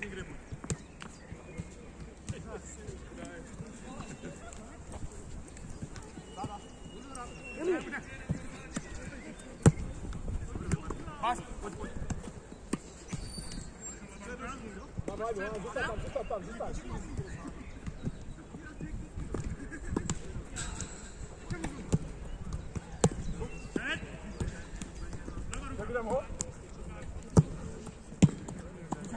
taking it in. Pass. Gut, gut. Vai, vai, ajusta, ajusta, ajusta, ajusta. Vamos, vamos.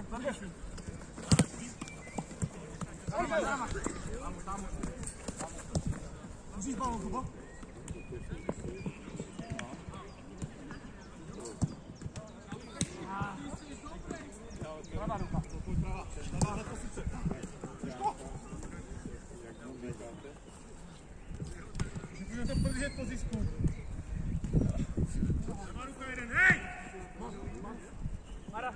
Musíš balon, Kubo? Pravá ruka. Pravá. Pravá hned po sice. Že budete držet po zisku. Pravá ruka jeden, hej! Mara.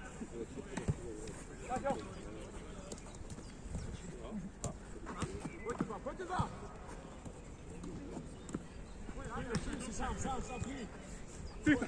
Fica.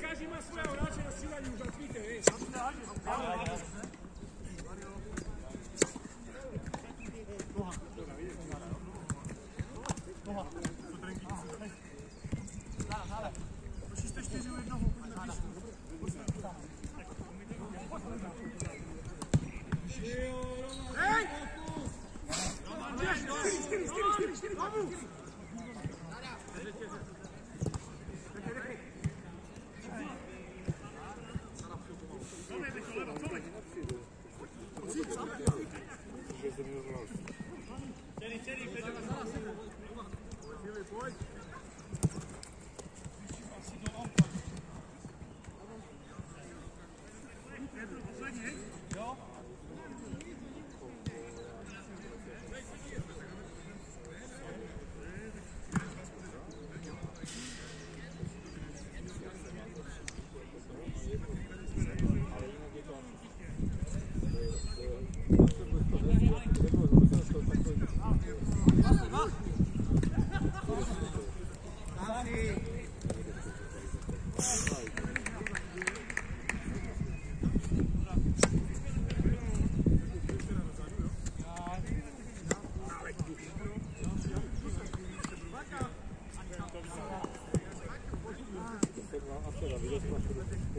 Kaži ima svoje, vraća na silanju, Teddy, Teddy, Teddy. Boys.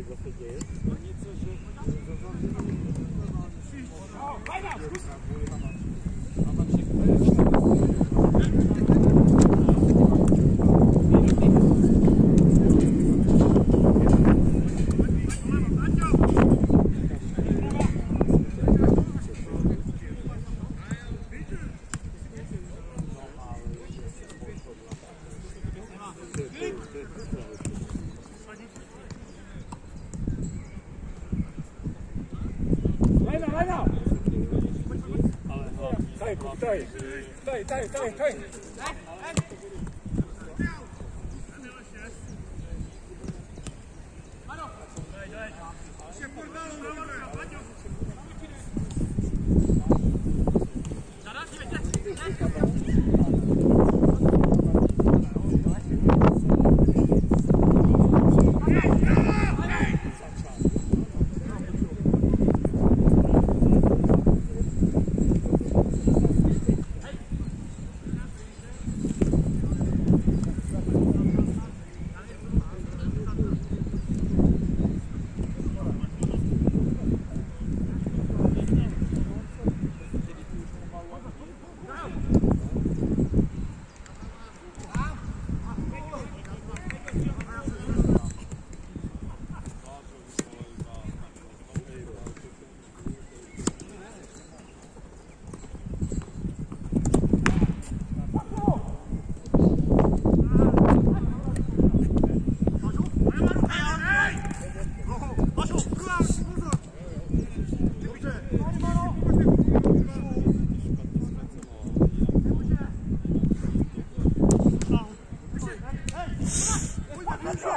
co się dzieje. 来了。对对对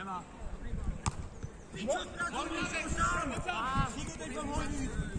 Emma. Ich hab g r a d e nicht verstanden. Sie geht nicht vom h o l